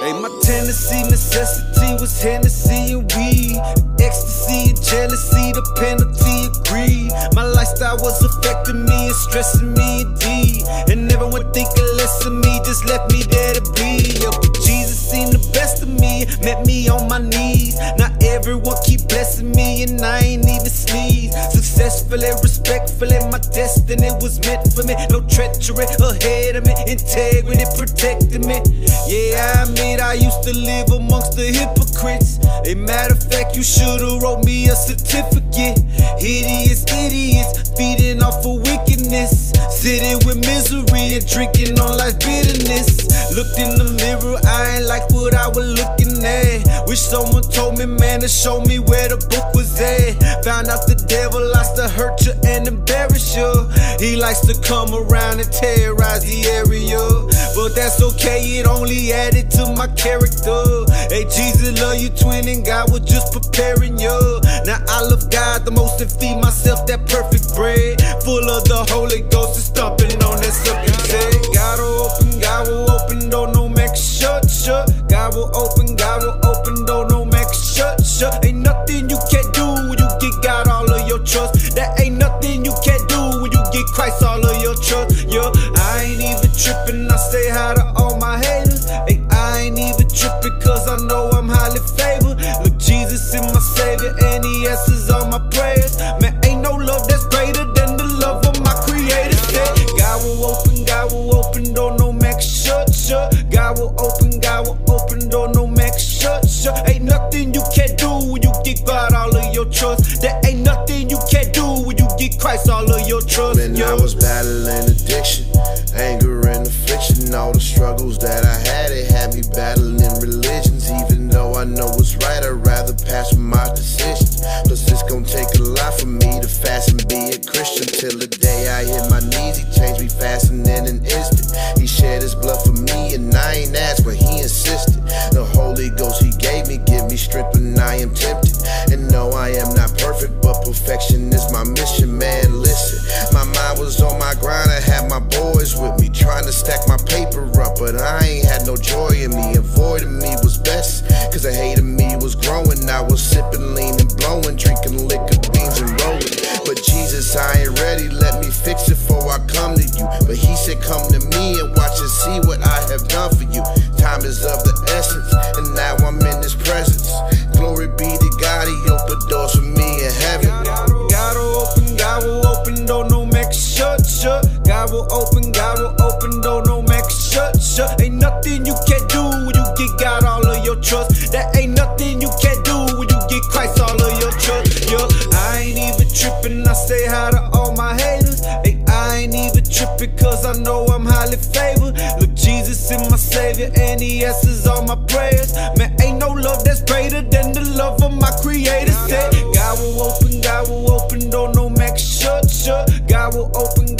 Hey, my Tennessee necessity was Hennessy and weed. Ecstasy and jealousy, the penalty of greed. My lifestyle was affecting me and stressing me indeed. And everyone thinking less of me just left me me, met me on my knees. Not everyone keep blessing me, and I ain't even sneeze. Successfully, respectfully, my destiny was meant for me. No treachery ahead of me, integrity protecting me. Yeah, I admit I used to live amongst the hypocrites. A matter of fact, you should've wrote me a certificate. Hideous idiots feeding off of wickedness, sitting with misery and drinking on life's bitterness. Looked in the mirror, I ain't like what I was looking at. Wish someone told me, man, to show me where the book was at. Found out the devil likes to hurt you and embarrass you. He likes to come around and terrorize the area. But that's okay, it only added to my character. Hey, Jesus love you, twin, and God was just preparing you. Now I love God the most and feed myself that perfect bread. Full of the Holy Ghost open, God will open, don't no make shut, shut. Ain't nothing you can't do when you get God all of your trust. That ain't nothing you can't do when you get Christ all of your trust. Open, God will open, door no make shut, shut. Ain't nothing you can't do when you get God all of your trust. There ain't nothing you can't do when you get Christ all of your trust. When yo. I was battling addiction, anger and affliction, all the struggles that I had, it had me battling religions. Even though I know what's right, I'd rather pass my decisions. Plus, it's gonna take a lot for me to fast and be a Christian. Till the day I hit said, Come to me and watch and see what I have done for you. Time is of the essence, and now I'm in his presence. Glory be to God, he opened doors for me in heaven. God will open, God will open, don't no make shut, shut. God will open, God will open, don't no make shut, shut. Ain't nothing you can't do when you get God all of your trust. That ain't nothing you can't do when you get Christ all of your trust. Yeah, I ain't even tripping, I say hi to all my haters. Tripping cause I know I'm highly favored. Look, Jesus is my savior and he answers all my prayers. Man, ain't no love that's greater than the love of my creator. Said, God will open, God will open, don't no make shut, shut. God will open.